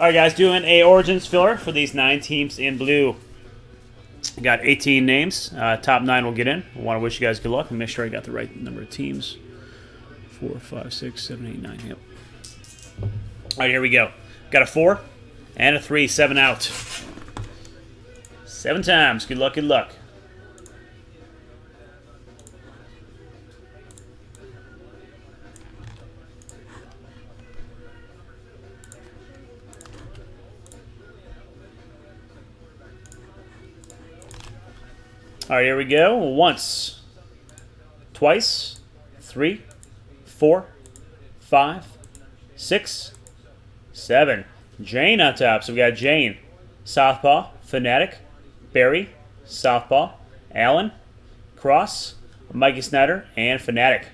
All right, guys, doing a Origins filler for these nine teams in blue. Got 18 names. Uh, top nine will get in. I want to wish you guys good luck and make sure I got the right number of teams. Four, five, six, seven, eight, nine. Yep. All right, here we go. Got a four and a three, seven out. Seven times. Good luck, good luck. All right, here we go. Once, twice, three, four, five, six, seven. Jane on top. So we got Jane, Southpaw, Fanatic, Barry, Southpaw, Allen, Cross, Mikey Snyder, and Fanatic.